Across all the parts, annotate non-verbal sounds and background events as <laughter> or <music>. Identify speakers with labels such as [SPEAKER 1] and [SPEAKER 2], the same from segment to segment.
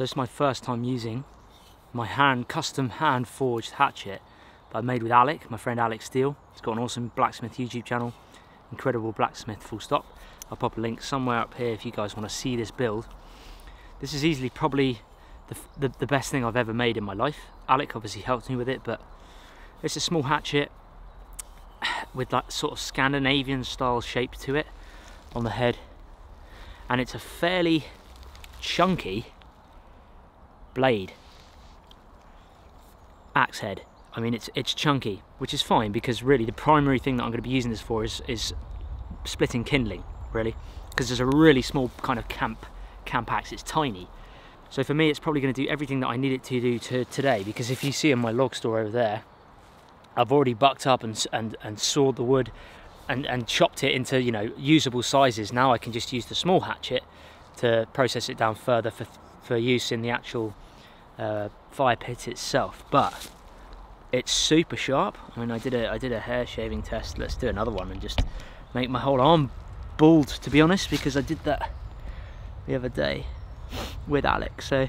[SPEAKER 1] So it's my first time using my hand, custom hand forged hatchet that I made with Alec, my friend Alec Steele. He's got an awesome blacksmith YouTube channel, incredible blacksmith full stop. I'll pop a link somewhere up here if you guys want to see this build. This is easily probably the, the, the best thing I've ever made in my life. Alec obviously helped me with it, but it's a small hatchet with that sort of Scandinavian style shape to it on the head. And it's a fairly chunky blade. Axe head. I mean it's it's chunky which is fine because really the primary thing that I'm going to be using this for is is splitting kindling really. Because there's a really small kind of camp camp axe. It's tiny. So for me it's probably going to do everything that I need it to do to today because if you see in my log store over there I've already bucked up and and, and sawed the wood and, and chopped it into you know usable sizes. Now I can just use the small hatchet to process it down further for, for use in the actual uh, fire pit itself but it's super sharp. I mean I did a I did a hair shaving test. Let's do another one and just make my whole arm bald to be honest because I did that the other day with Alex. So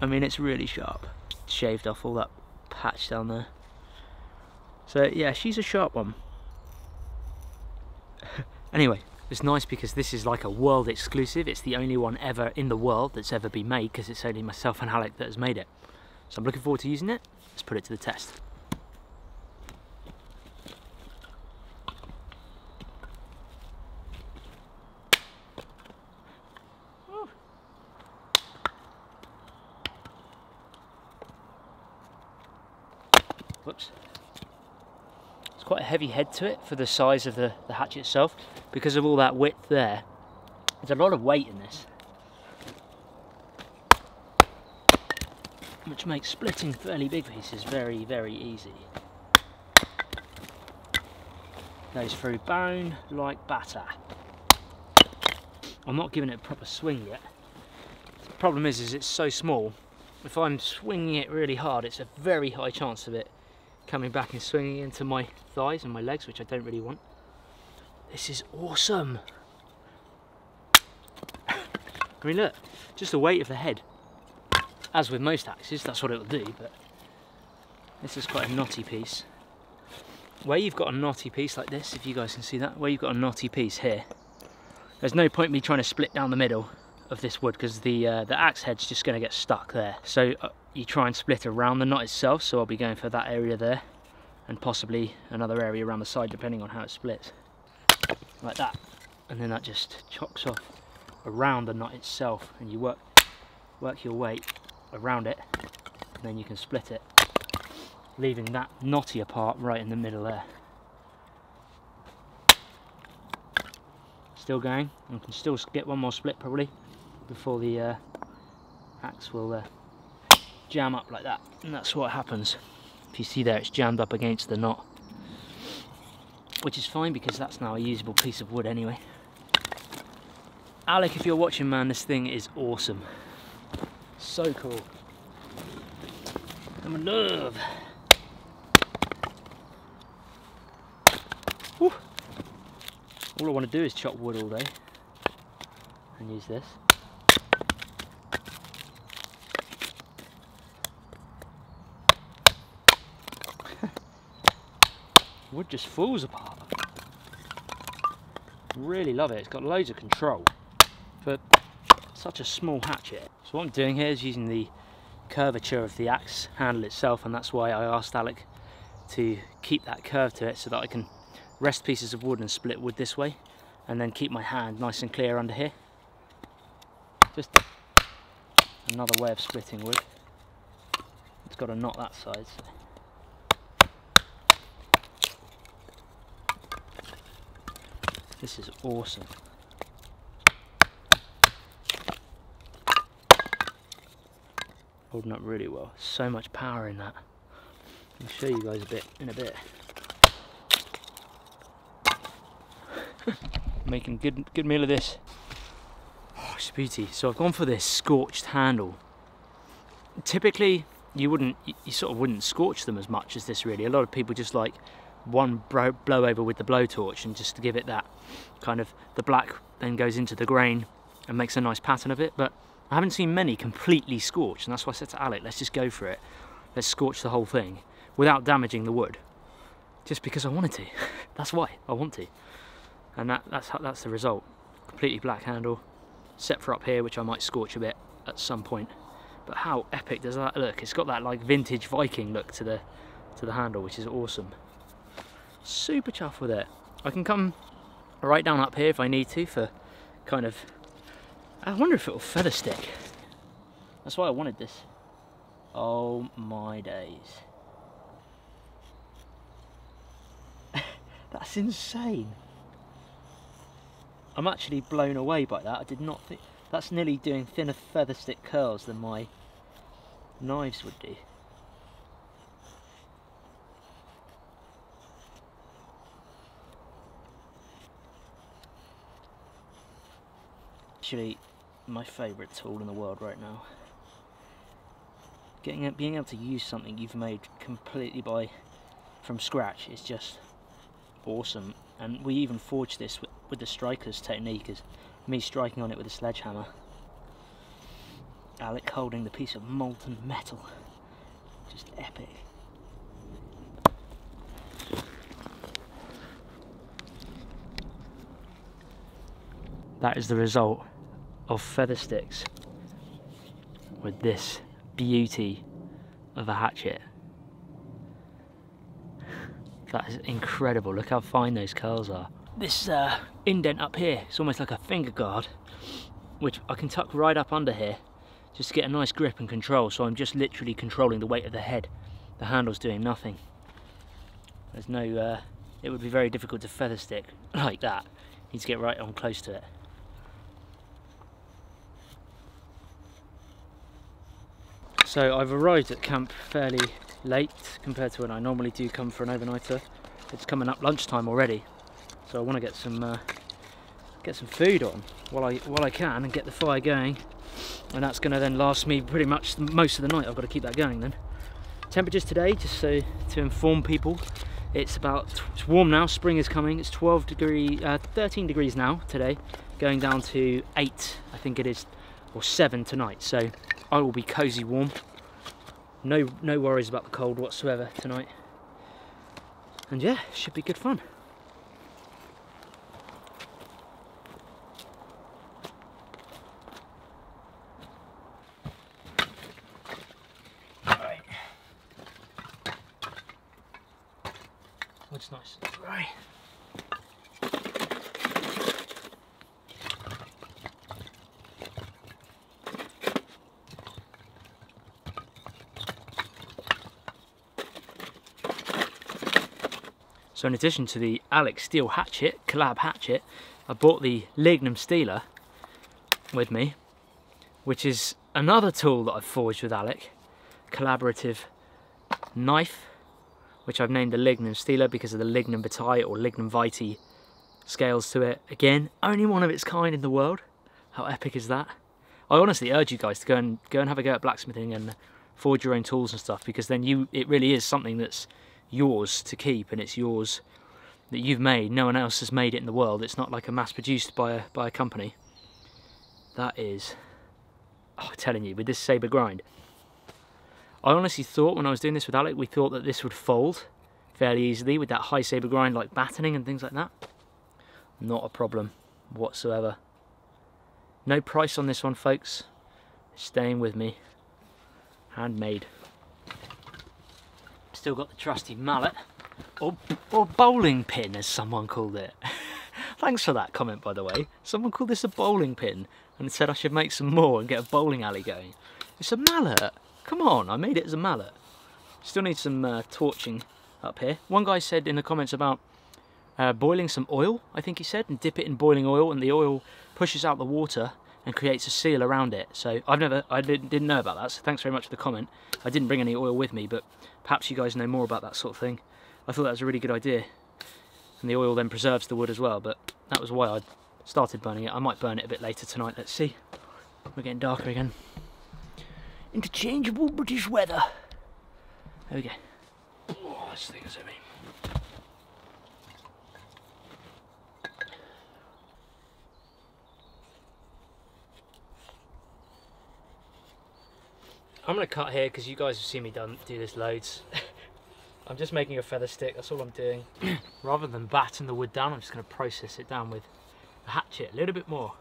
[SPEAKER 1] I mean it's really sharp. Shaved off all that patch down there. So yeah she's a sharp one. <laughs> Anyway it's nice because this is like a world exclusive. It's the only one ever in the world that's ever been made because it's only myself and Alec that has made it. So I'm looking forward to using it. Let's put it to the test. Whoops quite a heavy head to it for the size of the, the itself because of all that width there. There's a lot of weight in this. Which makes splitting fairly big pieces very, very easy. Goes through bone like batter. I'm not giving it a proper swing yet. The problem is, is it's so small. If I'm swinging it really hard, it's a very high chance of it coming back and swinging into my thighs and my legs, which I don't really want. This is awesome. I mean, look, just the weight of the head. As with most axes, that's what it'll do, but this is quite a knotty piece. Where you've got a knotty piece like this, if you guys can see that, where you've got a knotty piece here, there's no point me trying to split down the middle of this wood because the uh, the axe head's just going to get stuck there. So uh, you try and split around the knot itself, so I'll be going for that area there and possibly another area around the side depending on how it splits. Like that. And then that just chocks off around the knot itself and you work work your weight around it and then you can split it leaving that knottier part right in the middle there. Still going, I can still get one more split probably before the uh, axe will uh, jam up like that and that's what happens. If you see there it's jammed up against the knot. Which is fine because that's now a usable piece of wood anyway. Alec if you're watching man this thing is awesome. So cool. I'm in love. Whew. all I want to do is chop wood all day and use this wood just falls apart. Really love it, it's got loads of control for such a small hatchet. So what I'm doing here is using the curvature of the axe handle itself and that's why I asked Alec to keep that curve to it so that I can rest pieces of wood and split wood this way and then keep my hand nice and clear under here. Just another way of splitting wood. It's got a knot that side. So. This is awesome. Holding up really well. So much power in that. I'll show you guys a bit in a bit. <laughs> Making good good meal of this. Oh, it's beauty. So I've gone for this scorched handle. Typically, you wouldn't, you sort of wouldn't scorch them as much as this really. A lot of people just like one blow over with the blowtorch and just to give it that kind of the black then goes into the grain and makes a nice pattern of it but I haven't seen many completely scorched, and that's why I said to Alec, let's just go for it. Let's scorch the whole thing without damaging the wood. Just because I wanted to. <laughs> that's why I want to. And that, that's how, that's the result. Completely black handle, set for up here, which I might scorch a bit at some point. But how epic does that look? It's got that like vintage Viking look to the to the handle, which is awesome. Super chuffed with it. I can come right down up here if I need to for kind of I wonder if it'll feather stick. That's why I wanted this. Oh my days. <laughs> That's insane. I'm actually blown away by that. I did not think that's nearly doing thinner feather stick curls than my knives would do. Actually, my favourite tool in the world right now. Getting being able to use something you've made completely by from scratch is just awesome. And we even forged this with, with the striker's technique, is me striking on it with a sledgehammer. Alec holding the piece of molten metal. Just epic. That is the result of feather sticks with this beauty of a hatchet. That is incredible, look how fine those curls are. This uh, indent up here, it's almost like a finger guard, which I can tuck right up under here, just to get a nice grip and control, so I'm just literally controlling the weight of the head. The handle's doing nothing. There's no, uh, it would be very difficult to feather stick like that. You need to get right on close to it. So I've arrived at camp fairly late compared to when I normally do come for an overnighter. It's coming up lunchtime already, so I want to get some uh, get some food on while I while I can and get the fire going. And that's going to then last me pretty much most of the night. I've got to keep that going then. Temperatures today, just so to inform people, it's about it's warm now. Spring is coming. It's 12 degree, uh, 13 degrees now today, going down to eight, I think it is, or seven tonight. So I will be cozy warm. No, no worries about the cold whatsoever tonight. And yeah, should be good fun. Right. Looks nice and dry. In addition to the Alec Steele hatchet, collab hatchet, I bought the Lignum Steeler with me, which is another tool that I've forged with Alec, collaborative knife, which I've named the Lignum Steeler because of the Lignum Vitae or Lignum Vitae scales to it. Again, only one of its kind in the world. How epic is that? I honestly urge you guys to go and go and have a go at blacksmithing and forge your own tools and stuff because then you it really is something that's yours to keep and it's yours that you've made. No one else has made it in the world. It's not like a mass produced by a, by a company. That is, oh, I'm telling you, with this sabre grind. I honestly thought when I was doing this with Alec, we thought that this would fold fairly easily with that high sabre grind like battening and things like that. Not a problem whatsoever. No price on this one, folks. Staying with me. Handmade. Still got the trusty mallet, or, or bowling pin as someone called it. <laughs> Thanks for that comment by the way. Someone called this a bowling pin and said I should make some more and get a bowling alley going. It's a mallet. Come on, I made it as a mallet. Still need some uh, torching up here. One guy said in the comments about uh, boiling some oil, I think he said, and dip it in boiling oil and the oil pushes out the water and creates a seal around it. So I've never, I didn't, didn't know about that, so thanks very much for the comment. I didn't bring any oil with me, but perhaps you guys know more about that sort of thing. I thought that was a really good idea. And the oil then preserves the wood as well, but that was why I started burning it. I might burn it a bit later tonight, let's see. We're getting darker again. Interchangeable British weather. There we go. Oh, this thing is heavy. I'm going to cut here because you guys have seen me done do this loads. <laughs> I'm just making a feather stick, that's all I'm doing. <clears throat> Rather than batten the wood down, I'm just going to process it down with a hatchet a little bit more.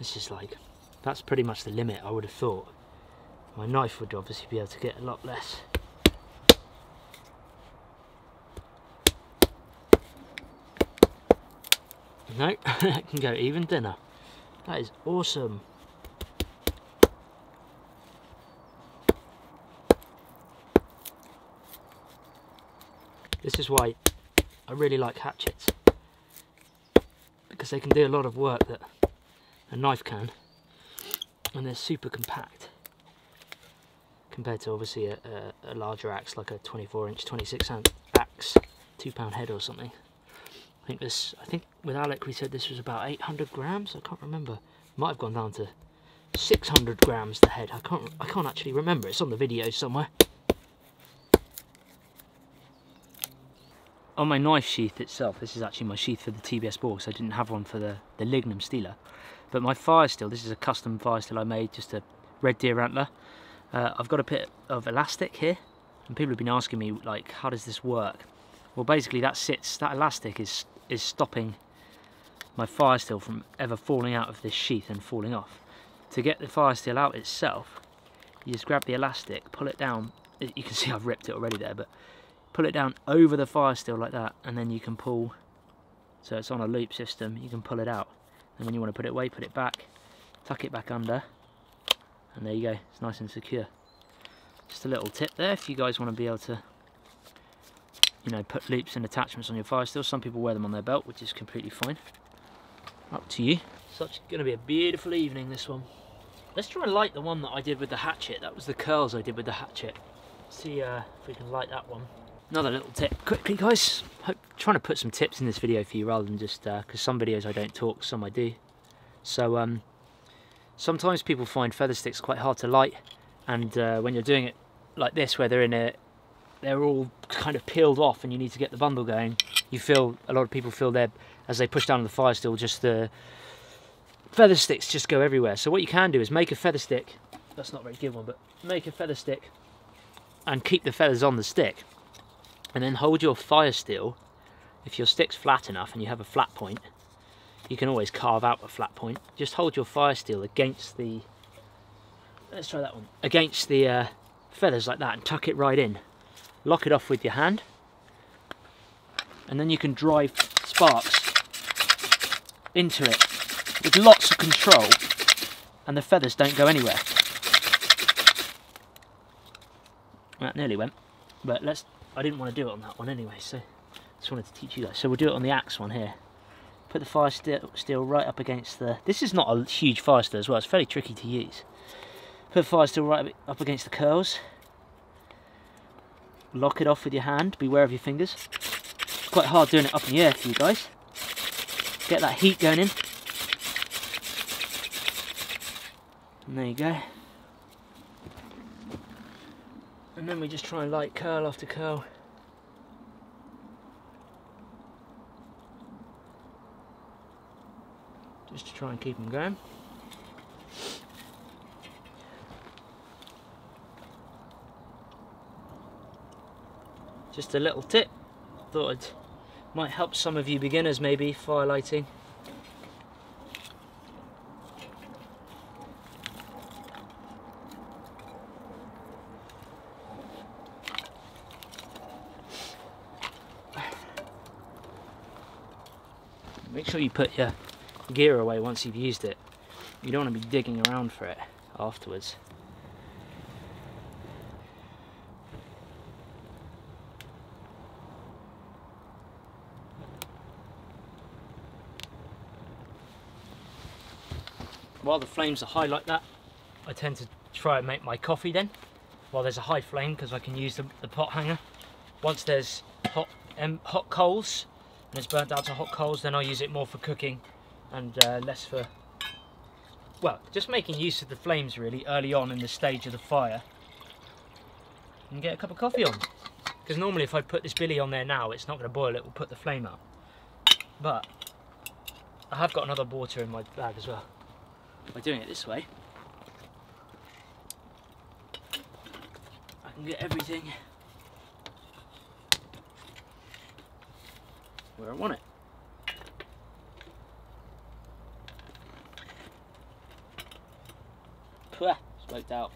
[SPEAKER 1] It's just like, that's pretty much the limit I would have thought. My knife would obviously be able to get a lot less. No, <laughs> that can go even thinner. That is awesome. This is why I really like hatchets. Because they can do a lot of work that a knife can. And they're super compact. Compared to obviously a, a, a larger axe like a 24 inch, 26 ounce axe, two pound head or something. I think this, I think with Alec we said this was about 800 grams, I can't remember. Might have gone down to 600 grams the head, I can't, I can't actually remember, it's on the video somewhere. On my knife sheath itself, this is actually my sheath for the TBS Boar, so I didn't have one for the, the Lignum Steeler. But my fire steel, this is a custom fire steel I made, just a red deer antler. Uh, I've got a bit of elastic here, and people have been asking me, like, how does this work? Well, basically that sits, that elastic is, is stopping my fire steel from ever falling out of this sheath and falling off. To get the fire steel out itself, you just grab the elastic, pull it down. You can see I've ripped it already there, but pull it down over the fire steel like that, and then you can pull, so it's on a loop system, you can pull it out. And when you want to put it away, put it back, tuck it back under, and there you go, it's nice and secure. Just a little tip there if you guys want to be able to you know, put loops and attachments on your fire steel. Some people wear them on their belt, which is completely fine. Up to you. Such going to be a beautiful evening, this one. Let's try and light the one that I did with the hatchet. That was the curls I did with the hatchet. See uh, if we can light that one. Another little tip, quickly guys. Hope, trying to put some tips in this video for you rather than just, because uh, some videos I don't talk, some I do. So um, sometimes people find feather sticks quite hard to light and uh, when you're doing it like this where they're in a they're all kind of peeled off and you need to get the bundle going you feel a lot of people feel their as they push down on the fire steel just the feather sticks just go everywhere so what you can do is make a feather stick that's not a very good one but make a feather stick and keep the feathers on the stick and then hold your fire steel. If your stick's flat enough and you have a flat point you can always carve out a flat point. Just hold your fire steel against the let's try that one against the uh, feathers like that and tuck it right in. Lock it off with your hand. And then you can drive sparks into it with lots of control and the feathers don't go anywhere. That nearly went but let's I didn't want to do it on that one anyway so just wanted to teach you that so we'll do it on the axe one here put the fire steel right up against the this is not a huge fire steel as well it's fairly tricky to use put the fire steel right up against the curls lock it off with your hand, beware of your fingers. It's quite hard doing it up in the air for you guys. Get that heat going in. And there you go. And then we just try and light curl after curl. Just to try and keep them going. just a little tip thought it might help some of you beginners maybe fire you put your gear away once you've used it you don't want to be digging around for it afterwards while the flames are high like that, I tend to try and make my coffee then, while there's a high flame because I can use the, the, pot hanger. Once there's hot, um, hot coals, and it's burnt out to hot coals, then I'll use it more for cooking and uh, less for, well, just making use of the flames really early on in the stage of the fire and get a cup of coffee on. Because normally if I put this billy on there now, it's not going to boil, it will put the flame out. But I have got another water in my bag as well by doing it this way. I can get everything where I want it. Pwah, smoked out.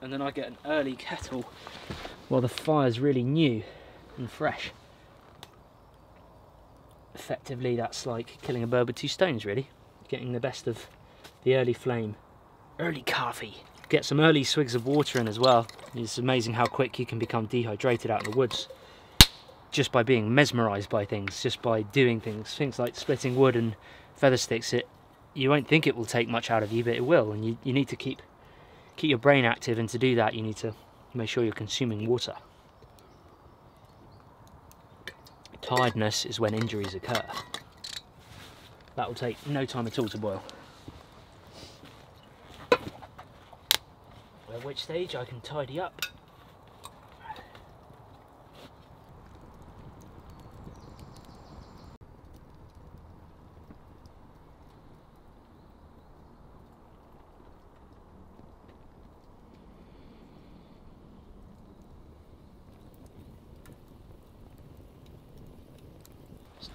[SPEAKER 1] And then I get an early kettle while the fire's really new and fresh. Effectively that's like killing a bird with two stones really. Getting the best of the early flame. Early coffee. Get some early swigs of water in as well. It's amazing how quick you can become dehydrated out in the woods just by being mesmerized by things, just by doing things. Things like splitting wood and feather sticks, it you won't think it will take much out of you, but it will, and you, you need to keep keep your brain active, and to do that you need to make sure you're consuming water. Tiredness is when injuries occur. That will take no time at all to boil. At which stage I can tidy up.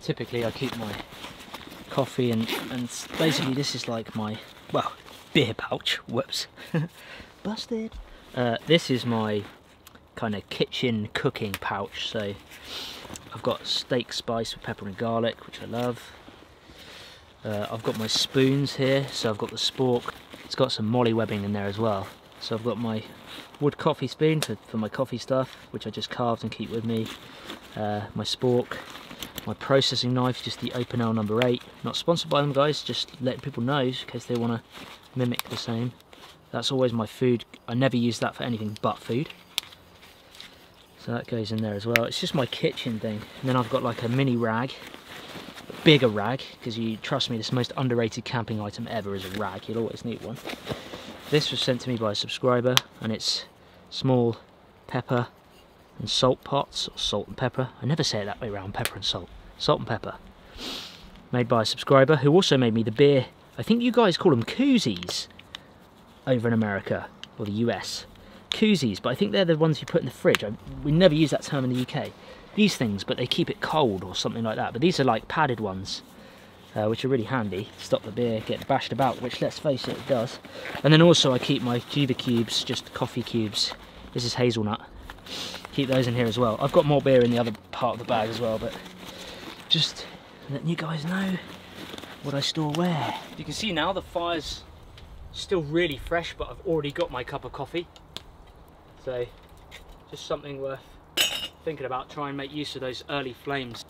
[SPEAKER 1] Typically I keep my coffee and, and basically this is like my, well, beer pouch, whoops, <laughs> busted. Uh, this is my kind of kitchen cooking pouch, so I've got steak spice with pepper and garlic, which I love. Uh, I've got my spoons here, so I've got the spork. It's got some MOLLE webbing in there as well. So I've got my wood coffee spoon for, for my coffee stuff, which I just carved and keep with me. Uh, my spork, my processing knife, just the Opinel number 8. Not sponsored by them guys, just letting people know in case they want to mimic the same. That's always my food. I never use that for anything but food. So that goes in there as well. It's just my kitchen thing. And then I've got like a mini rag, a bigger rag, because you trust me, this most underrated camping item ever is a rag. You'll always need one. This was sent to me by a subscriber, and it's small pepper, and salt pots, or salt and pepper. I never say it that way around, pepper and salt. Salt and pepper. Made by a subscriber who also made me the beer. I think you guys call them koozies over in America, or the US. Koozies, but I think they're the ones you put in the fridge. I, we never use that term in the UK. These things, but they keep it cold or something like that. But these are like padded ones. Uh, which are really handy. Stop the beer getting bashed about, which let's face it, it does. And then also I keep my Jiva cubes, just coffee cubes. This is hazelnut keep those in here as well. I've got more beer in the other part of the bag as well, but just letting you guys know what I store where. You can see now the fire's still really fresh, but I've already got my cup of coffee. So just something worth thinking about, try and make use of those early flames.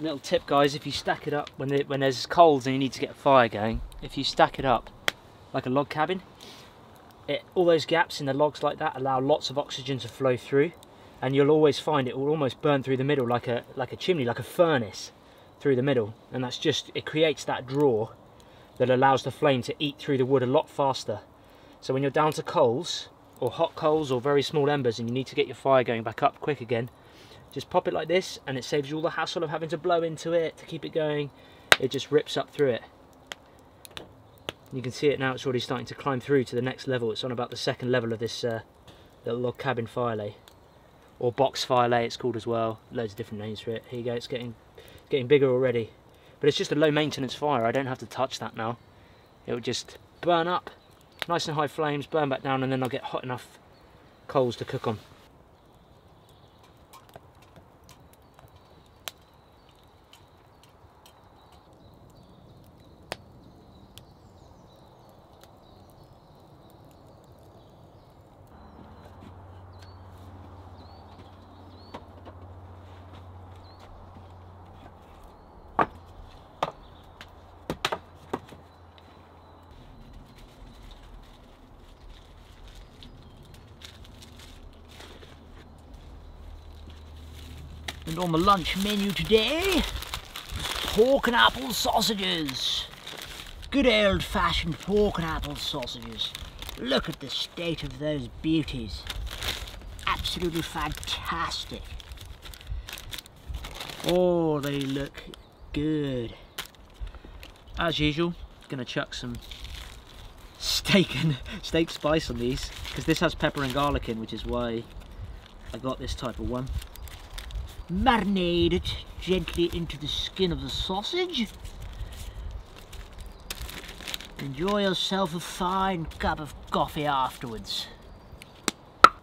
[SPEAKER 1] little tip guys, if you stack it up when, when there's coals and you need to get a fire going, if you stack it up like a log cabin, it, all those gaps in the logs like that allow lots of oxygen to flow through and you'll always find it will almost burn through the middle like a, like a chimney, like a furnace through the middle and that's just, it creates that draw that allows the flame to eat through the wood a lot faster. So when you're down to coals, or hot coals or very small embers and you need to get your fire going back up quick again, just pop it like this and it saves you all the hassle of having to blow into it to keep it going. It just rips up through it. You can see it now, it's already starting to climb through to the next level. It's on about the second level of this uh, little log cabin firelay. Or box firelay it's called as well. Loads of different names for it. Here you go, it's getting, getting bigger already. But it's just a low maintenance fire, I don't have to touch that now. It will just burn up, nice and high flames, burn back down and then I'll get hot enough coals to cook on. On the lunch menu today, pork and apple sausages. Good old fashioned pork and apple sausages. Look at the state of those beauties. Absolutely fantastic. Oh, they look good. As usual, gonna chuck some steak and <laughs> steak spice on these because this has pepper and garlic in, which is why I got this type of one. Marinate it gently into the skin of the sausage. Enjoy yourself a fine cup of coffee afterwards.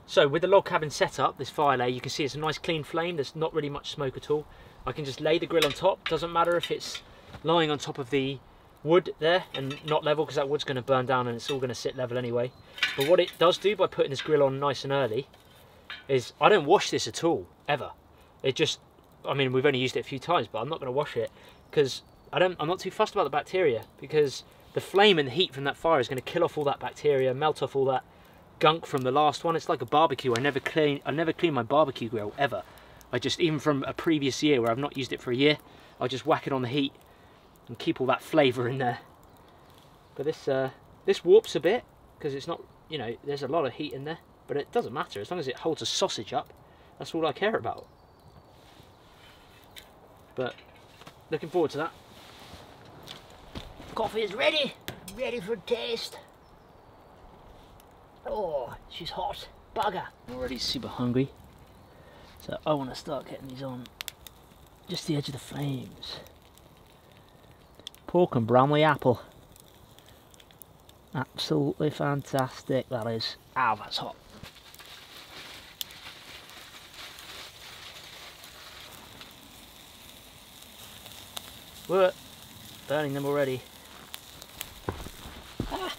[SPEAKER 1] So with the log cabin set up, this fire lay, you can see it's a nice clean flame, there's not really much smoke at all. I can just lay the grill on top, doesn't matter if it's lying on top of the wood there and not level because that wood's going to burn down and it's all going to sit level anyway. But what it does do by putting this grill on nice and early is I don't wash this at all, ever. It just, I mean, we've only used it a few times, but I'm not going to wash it because I don't, I'm not too fussed about the bacteria because the flame and the heat from that fire is going to kill off all that bacteria, melt off all that gunk from the last one. It's like a barbecue. I never clean, I never clean my barbecue grill ever. I just, even from a previous year where I've not used it for a year, I just whack it on the heat and keep all that flavour in there. But this uh, this warps a bit because it's not, you know, there's a lot of heat in there, but it doesn't matter as long as it holds a sausage up. That's all I care about. But looking forward to that. Coffee is ready, ready for a taste. Oh, she's hot, bugger. I'm already super hungry, so I want to start getting these on just the edge of the flames. Pork and Bramley apple. Absolutely fantastic that is. Ow, that's hot. What? Burning them already. Ah.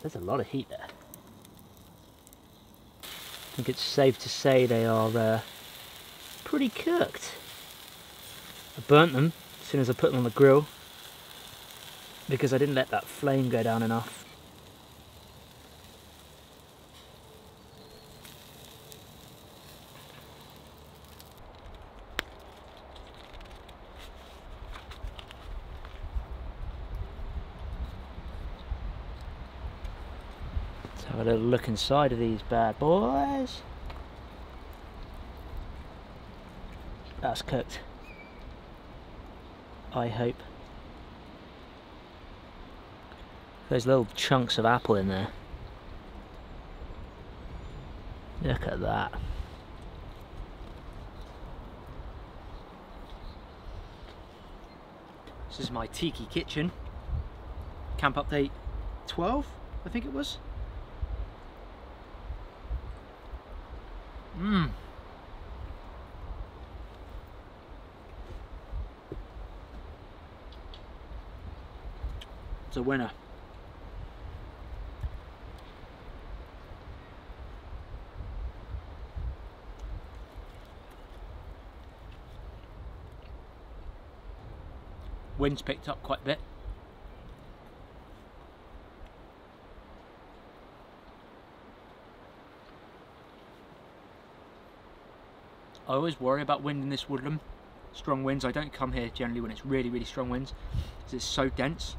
[SPEAKER 1] There's a lot of heat there. I think it's safe to say they are uh, pretty cooked. I burnt them as soon as I put them on the grill because I didn't let that flame go down enough. Have a little inside of these bad boys. That's cooked. I hope. There's little chunks of apple in there. Look at that. This is my tiki kitchen. Camp update 12, I think it was. It's a winner. Wind's picked up quite a bit. I always worry about wind in this woodland. Strong winds. I don't come here generally when it's really, really strong winds because it's so dense.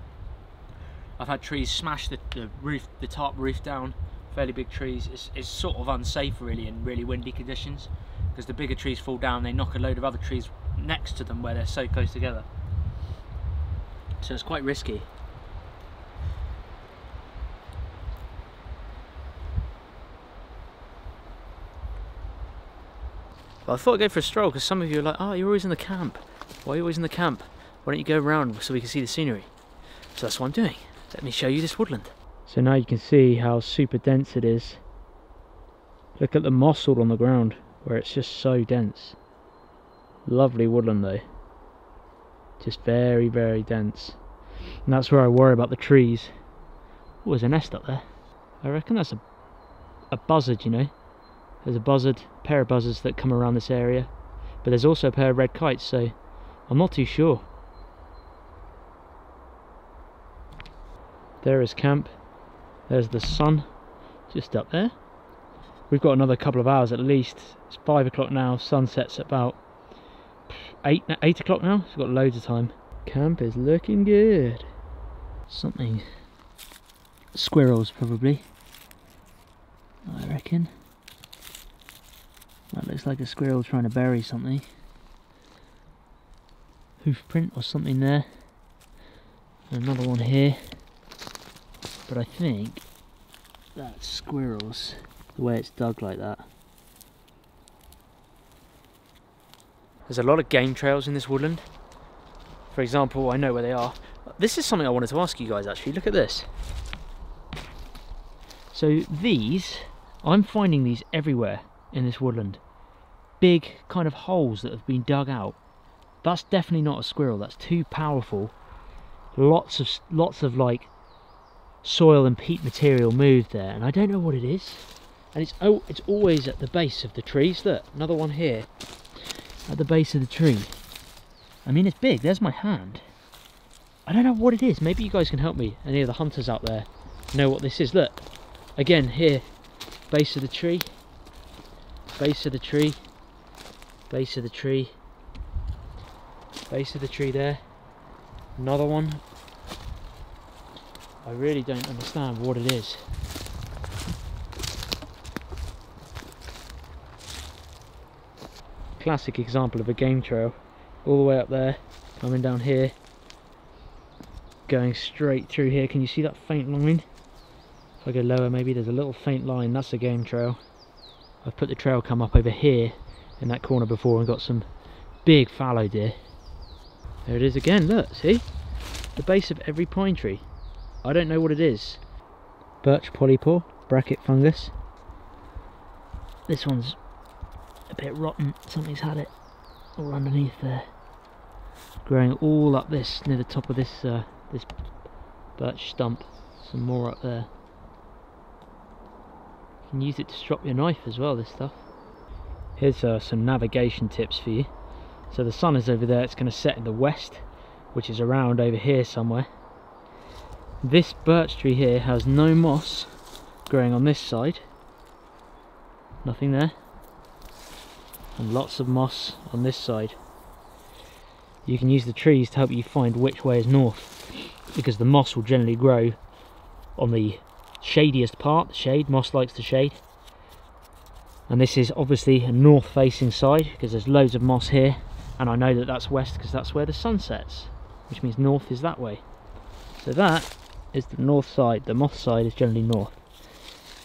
[SPEAKER 1] I've had trees smash the, the roof, the top roof down, fairly big trees. It's, it's sort of unsafe really in really windy conditions because the bigger trees fall down, they knock a load of other trees next to them where they're so close together. So it's quite risky. But I thought I'd go for a stroll because some of you are like, oh, you're always in the camp. Why are you always in the camp? Why don't you go around so we can see the scenery? So that's what I'm doing. Let me show you this woodland. So now you can see how super dense it is. Look at the moss all on the ground where it's just so dense. Lovely woodland though. Just very, very dense. And that's where I worry about the trees. Oh, there's a nest up there. I reckon that's a, a buzzard, you know. There's a buzzard, a pair of buzzards that come around this area, but there's also a pair of red kites, so I'm not too sure. There is camp. There's the sun just up there. We've got another couple of hours at least. It's five o'clock now. Sunset's about eight eight o'clock now. So we've got loads of time. Camp is looking good. Something. Squirrels probably. I reckon. That looks like a squirrel trying to bury something. Hoof print or something there. Another one here. But I think that's squirrels, the way it's dug like that. There's a lot of game trails in this woodland. For example, I know where they are. This is something I wanted to ask you guys actually. Look at this. So these, I'm finding these everywhere in this woodland. Big kind of holes that have been dug out. That's definitely not a squirrel. That's too powerful. Lots of lots of like soil and peat material moved there, and I don't know what it is. And it's oh, it's always at the base of the trees. Look, another one here at the base of the tree. I mean, it's big. There's my hand. I don't know what it is. Maybe you guys can help me. Any of the hunters out there know what this is. Look, again here, base of the tree, base of the tree, base of the tree, base of the tree there. Another one. I really don't understand what it is. Classic example of a game trail all the way up there, coming down here, going straight through here. Can you see that faint line? If I go lower, maybe there's a little faint line. That's a game trail. I've put the trail come up over here in that corner before and got some big fallow deer. There it is again, look, see? The base of every pine tree. I don't know what it is. Birch polypore, bracket fungus. This one's a bit rotten, something's had it all underneath there. Growing all up this near the top of this uh, this birch stump. Some more up there. You can use it to strop your knife as well this stuff. Here's uh, some navigation tips for you. So the sun is over there. It's going to set in the west which is around over here somewhere this birch tree here has no moss growing on this side. Nothing there. And lots of moss on this side. You can use the trees to help you find which way is north because the moss will generally grow on the shadiest part, the shade, moss likes the shade. And this is obviously a north facing side because there's loads of moss here. And I know that that's west because that's where the sun sets which means north is that way. So that is the north side, the moss side is generally north.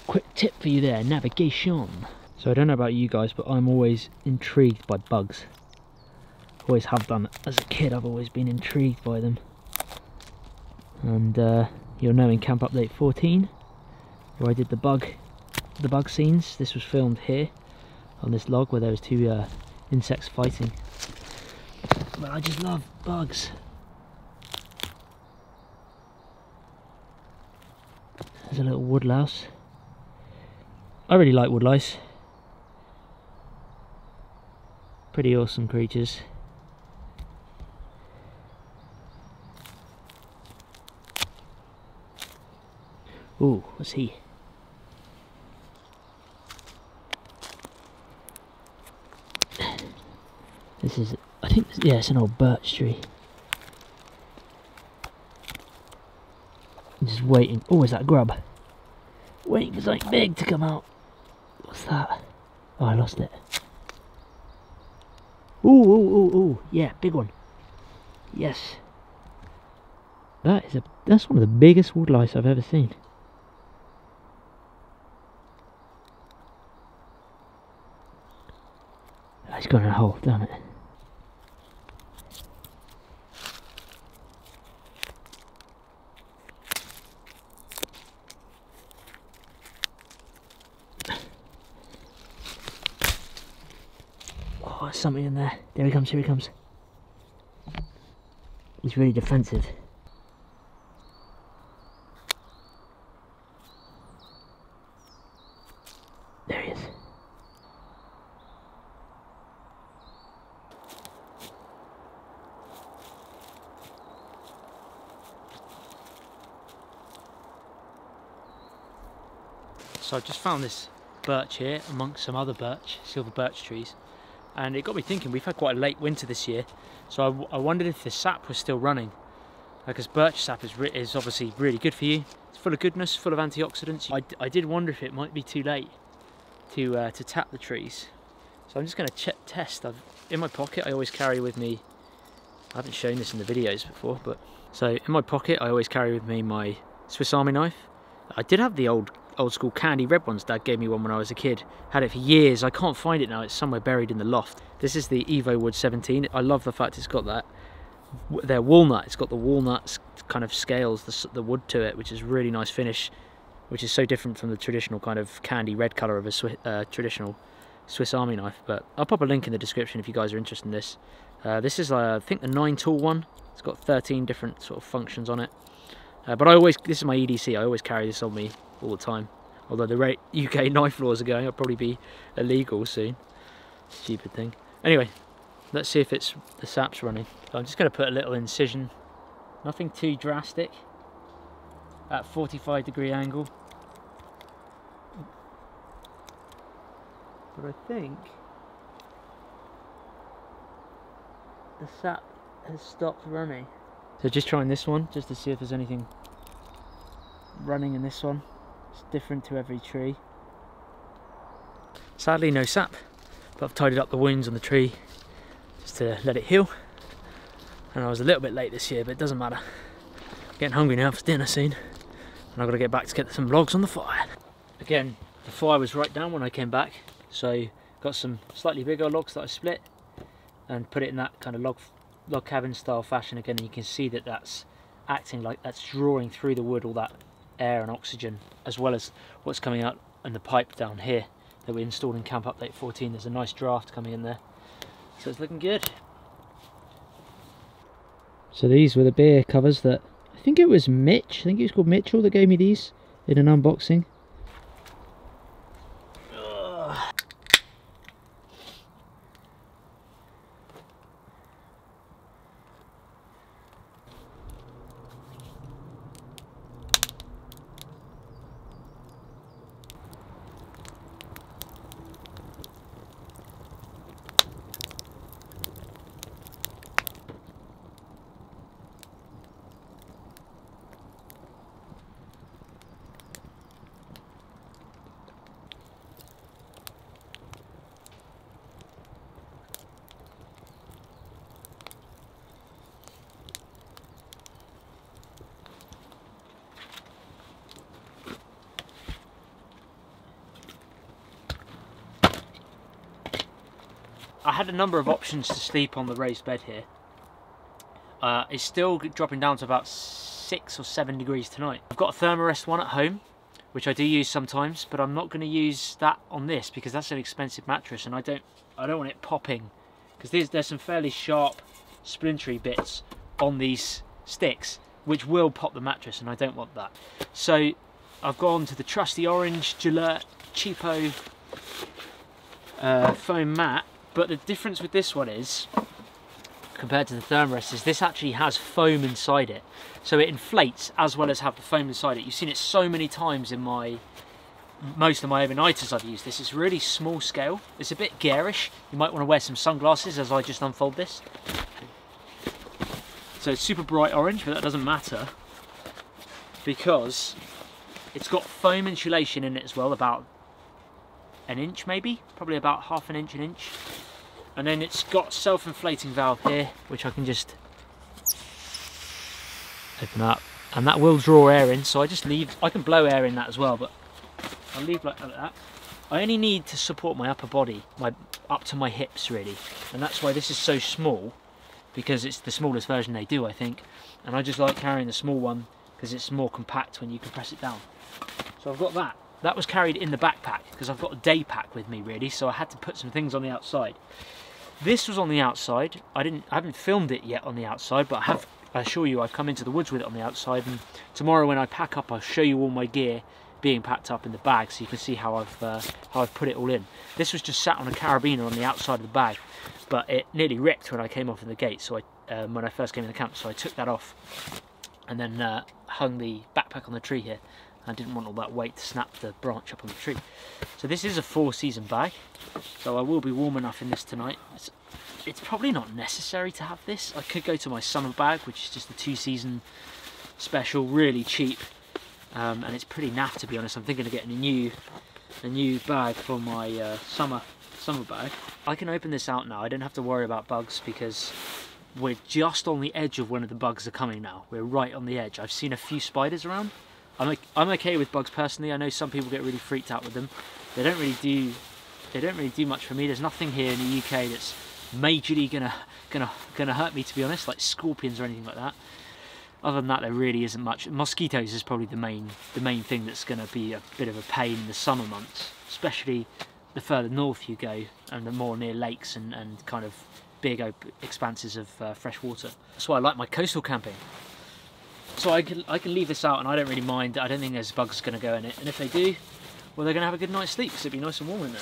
[SPEAKER 1] Quick tip for you there, navigation. So I don't know about you guys but I'm always intrigued by bugs. Always have done. As a kid I've always been intrigued by them. And uh, you'll know in Camp Update 14 where I did the bug the bug scenes. This was filmed here on this log where there was two uh, insects fighting. But I just love bugs there's a little woodlouse I really like woodlice pretty awesome creatures Ooh, what's he? This is, I think, yeah, it's an old birch tree. Just waiting. Oh, is that grub? Waiting for something big to come out. What's that? Oh, I lost it. Ooh, ooh, ooh, ooh. Yeah, big one. Yes. That is a, that's one of the biggest woodlice I've ever seen. It's got a hole, damn it. something in there. There he comes, here he comes. He's really defensive. There he is. So I just found this birch here amongst some other birch, silver birch trees. And it got me thinking, we've had quite a late winter this year. So I, I wondered if the sap was still running. Because birch sap is, is obviously really good for you. It's full of goodness, full of antioxidants. I, I did wonder if it might be too late to, uh, to tap the trees. So I'm just going to check test. I've, in my pocket I always carry with me, I haven't shown this in the videos before, but so in my pocket I always carry with me my Swiss Army knife. I did have the old old school candy red ones. Dad gave me one when I was a kid. Had it for years. I can't find it now. It's somewhere buried in the loft. This is the Evo Wood 17. I love the fact it's got that. They're walnut. It's got the walnut kind of scales, the, the wood to it, which is really nice finish, which is so different from the traditional kind of candy red colour of a Swiss, uh, traditional Swiss Army knife. But I'll pop a link in the description if you guys are interested in this. Uh, this is, uh, I think, the 9 tool one. It's got 13 different sort of functions on it. Uh, but I always, this is my EDC, I always carry this on me all the time. Although the UK <laughs> knife laws are going, it'll probably be illegal soon. Stupid thing. Anyway, let's see if it's the sap's running. So I'm just going to put a little incision, nothing too drastic, at 45 degree angle. But I think the sap has stopped running. So just trying this one, just to see if there's anything running in this one. It's different to every tree. Sadly no sap, but I've tidied up the wounds on the tree just to let it heal. And I was a little bit late this year, but it doesn't matter. I'm getting hungry now for dinner soon. And I've got to get back to get some logs on the fire. Again, the fire was right down when I came back. So got some slightly bigger logs that I split and put it in that kind of log log cabin style fashion again and you can see that that's acting like that's drawing through the wood all that air and oxygen as well as what's coming out in the pipe down here that we installed in Camp Update 14 there's a nice draft coming in there. So it's looking good. So these were the beer covers that I think it was Mitch I think it was called Mitchell that gave me these in an unboxing a number of options to sleep on the raised bed here. Uh, it's still dropping down to about six or seven degrees tonight. I've got a Thermarest one at home, which I do use sometimes, but I'm not going to use that on this because that's an expensive mattress, and I don't, I don't want it popping because there's there's some fairly sharp, splintery bits on these sticks, which will pop the mattress, and I don't want that. So I've gone to the trusty orange Gillette cheapo uh, foam mat but the difference with this one is, compared to the Thermarest, is this actually has foam inside it. So it inflates as well as have the foam inside it. You've seen it so many times in my most of my overnighters I've used this. It's really small scale. It's a bit garish. You might want to wear some sunglasses as I just unfold this. So it's super bright orange, but that doesn't matter because it's got foam insulation in it as well, about an inch maybe, probably about half an inch, an inch. And then it's got self-inflating valve here, which I can just open up. And that will draw air in, so I just leave, I can blow air in that as well, but I'll leave like that. I only need to support my upper body, my up to my hips really. And that's why this is so small, because it's the smallest version they do, I think. And I just like carrying the small one, because it's more compact when you compress it down. So I've got that. That was carried in the backpack because I've got a day pack with me really, so I had to put some things on the outside. This was on the outside. I didn't I haven't filmed it yet on the outside, but I have I assure you I've come into the woods with it on the outside and tomorrow when I pack up I'll show you all my gear being packed up in the bag so you can see how I've uh, how I've put it all in. This was just sat on a carabiner on the outside of the bag, but it nearly ripped when I came off of the gate. So I, um, when I first came in the camp, so I took that off and then uh, hung the backpack on the tree here I didn't want all that weight to snap the branch up on the tree. So this is a four season bag, so I will be warm enough in this tonight. It's, it's probably not necessary to have this. I could go to my summer bag, which is just the two season special, really cheap, um, and it's pretty naff to be honest. I'm thinking of getting a new, a new bag for my uh, summer summer bag. I can open this out now. I don't have to worry about bugs because we're just on the edge of when the bugs are coming now. We're right on the edge. I've seen a few spiders around. I'm I'm okay with bugs personally. I know some people get really freaked out with them. They don't really do they don't really do much for me. There's nothing here in the UK that's majorly gonna gonna gonna hurt me to be honest, like scorpions or anything like that. Other than that, there really isn't much. Mosquitoes is probably the main the main thing that's going to be a bit of a pain in the summer months, especially the further north you go and the more near lakes and, and kind of big expanses of uh, fresh water. That's why I like my coastal camping. So I can, I can leave this out and I don't really mind. I don't think there's bugs going to go in it. And if they do, well, they're going to have a good night's sleep because it'll be nice and warm in there.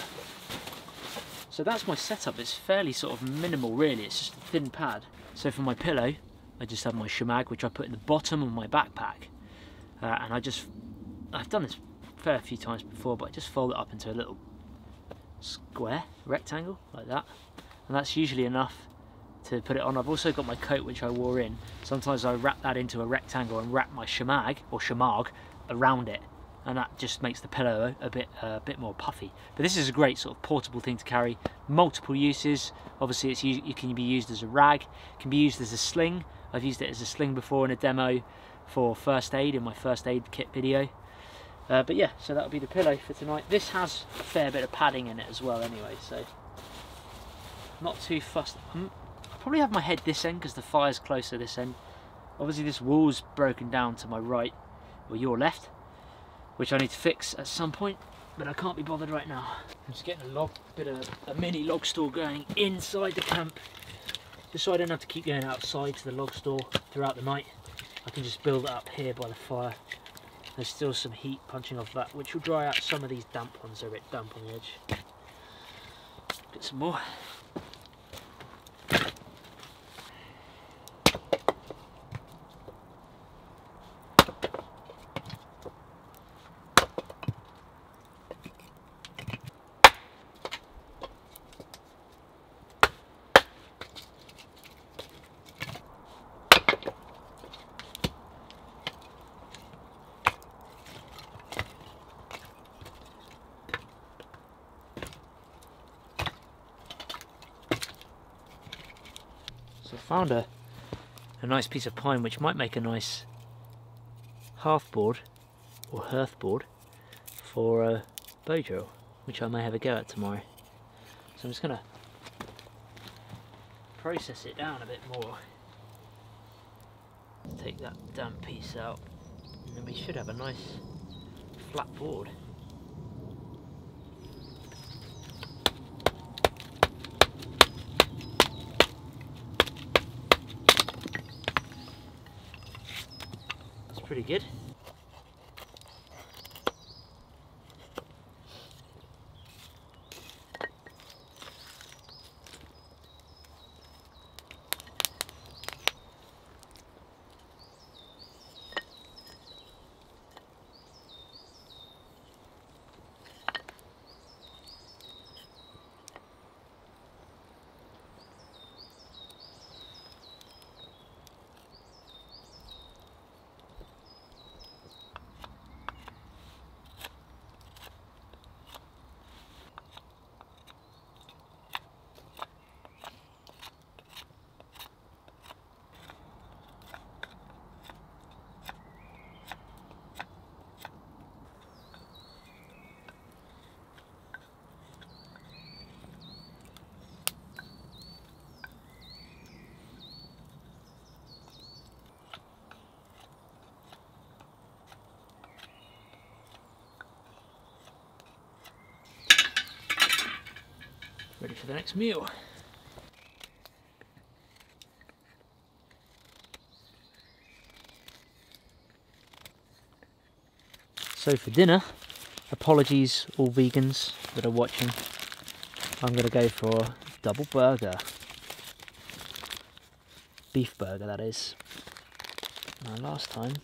[SPEAKER 1] So that's my setup. It's fairly sort of minimal, really. It's just a thin pad. So for my pillow, I just have my shemag, which I put in the bottom of my backpack. Uh, and I just, I've done this a fair few times before, but I just fold it up into a little square, rectangle, like that. And that's usually enough to put it on. I've also got my coat which I wore in. Sometimes I wrap that into a rectangle and wrap my shemag or shamag around it and that just makes the pillow a bit a bit more puffy. But this is a great sort of portable thing to carry. Multiple uses. Obviously it's it can be used as a rag, it can be used as a sling. I've used it as a sling before in a demo for first aid in my first aid kit video. Uh, but yeah, so that'll be the pillow for tonight. This has a fair bit of padding in it as well anyway, so not too fussed. I'm probably have my head this end because the fire's closer this end. Obviously this wall's broken down to my right, or your left, which I need to fix at some point, but I can't be bothered right now. I'm just getting a log, bit of a mini log store going inside the camp, just so I don't have to keep going outside to the log store throughout the night. I can just build it up here by the fire. There's still some heat punching off that, which will dry out some of these damp ones. They're a bit damp on the edge. Get some more. Found a, a nice piece of pine which might make a nice hearth board or hearth board for a bow drill, which I may have a go at tomorrow. So I'm just going to process it down a bit more. Take that damp piece out and then we should have a nice flat board. Pretty good. Ready for the next meal. So for dinner, apologies all vegans that are watching, I'm going to go for a double burger. Beef burger that is. Now last time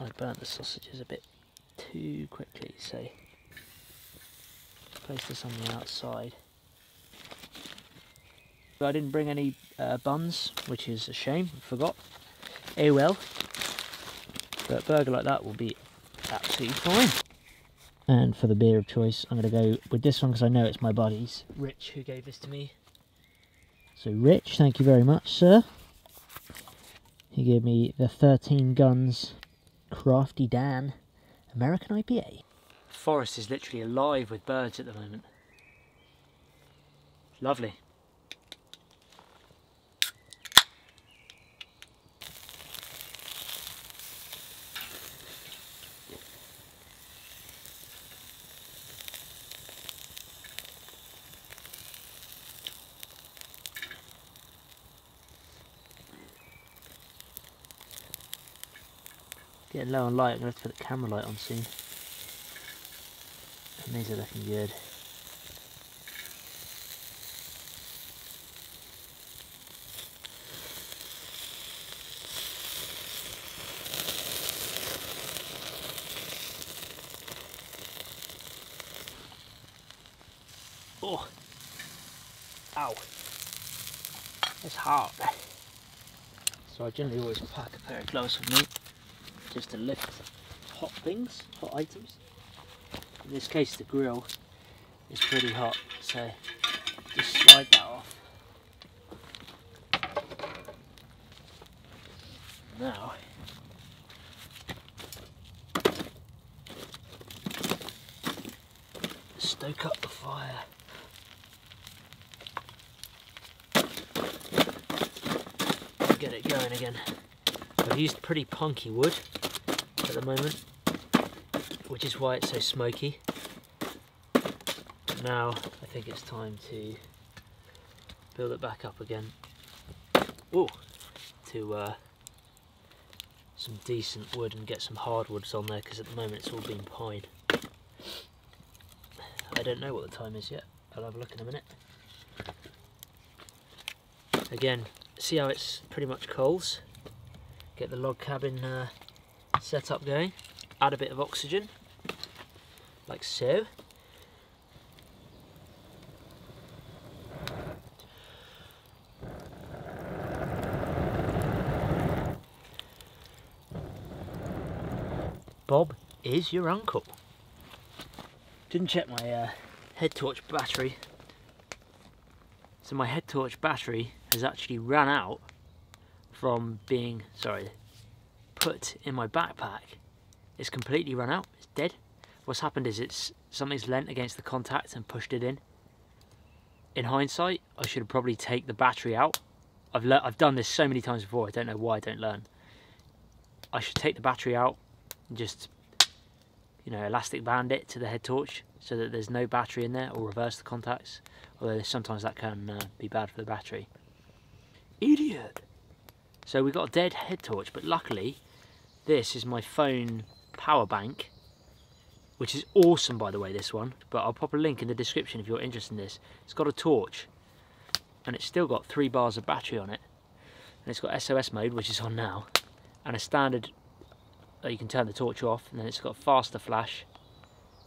[SPEAKER 1] I burnt the sausages a bit too quickly, so place this on the outside. But I didn't bring any uh, buns, which is a shame, I forgot. Oh well. But a burger like that will be absolutely fine. And for the beer of choice, I'm going to go with this one because I know it's my buddy's. Rich, who gave this to me. So Rich, thank you very much, sir. He gave me the 13 Guns Crafty Dan American IPA. Forest is literally alive with birds at the moment. Lovely. Getting low on light, I'm going to have to put the camera light on soon. And these are looking good. Oh, ow, it's hot. So I generally always pack a pair of gloves with me just to lift hot things, hot items. In this case the grill is pretty hot, so just slide that off. Now stoke up the fire. Get it going again. I've used pretty punky wood at the moment, which is why it's so smoky. But now I think it's time to build it back up again. Oh, to uh, some decent wood and get some hardwoods on there because at the moment it's all been pine. I don't know what the time is yet. I'll have a look in a minute. Again, see how it's pretty much coals. Get the log cabin uh, setup going. Add a bit of oxygen, like so. Bob is your uncle. Didn't check my uh, head torch battery. So my head torch battery has actually ran out from being, sorry, put in my backpack is completely run out, it's dead. What's happened is it's something's lent against the contact and pushed it in. In hindsight, I should probably take the battery out. I've I've done this so many times before, I don't know why I don't learn. I should take the battery out and just, you know, elastic band it to the head torch so that there's no battery in there or reverse the contacts. Although sometimes that can uh, be bad for the battery. Idiot! So we've got a dead head torch, but luckily this is my phone power bank, which is awesome by the way, this one. But I'll pop a link in the description if you're interested in this. It's got a torch, and it's still got three bars of battery on it. And it's got SOS mode, which is on now, and a standard, uh, you can turn the torch off, and then it's got faster flash,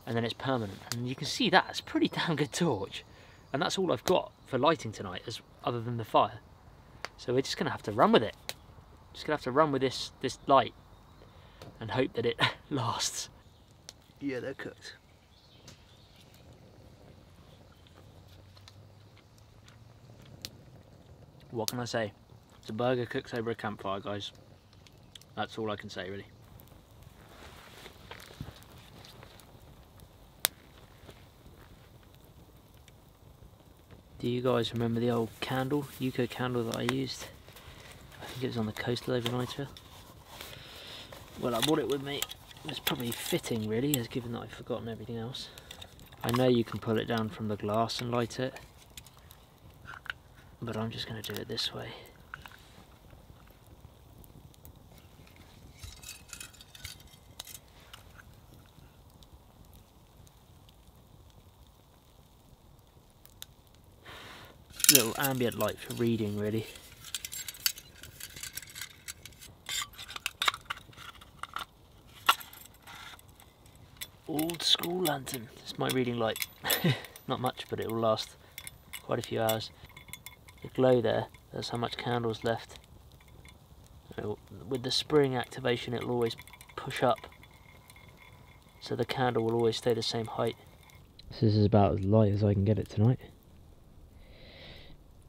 [SPEAKER 1] and then it's permanent. And you can see that, it's pretty <laughs> damn good torch. And that's all I've got for lighting tonight, as other than the fire. So we're just gonna have to run with it. Just gonna have to run with this this light and hope that it <laughs> lasts. Yeah, they're cooked. What can I say? It's a burger cooked over a campfire, guys. That's all I can say, really. Do you guys remember the old candle, UCO candle that I used? I think it was on the coastal overnighter well I brought it with me. It's probably fitting really as given that I've forgotten everything else. I know you can pull it down from the glass and light it but I'm just going to do it this way. Little ambient light for reading really old school lantern. It's my reading light. <laughs> Not much, but it will last quite a few hours. The glow there, that's how much candle's left. With the spring activation, it'll always push up. So the candle will always stay the same height. So This is about as light as I can get it tonight.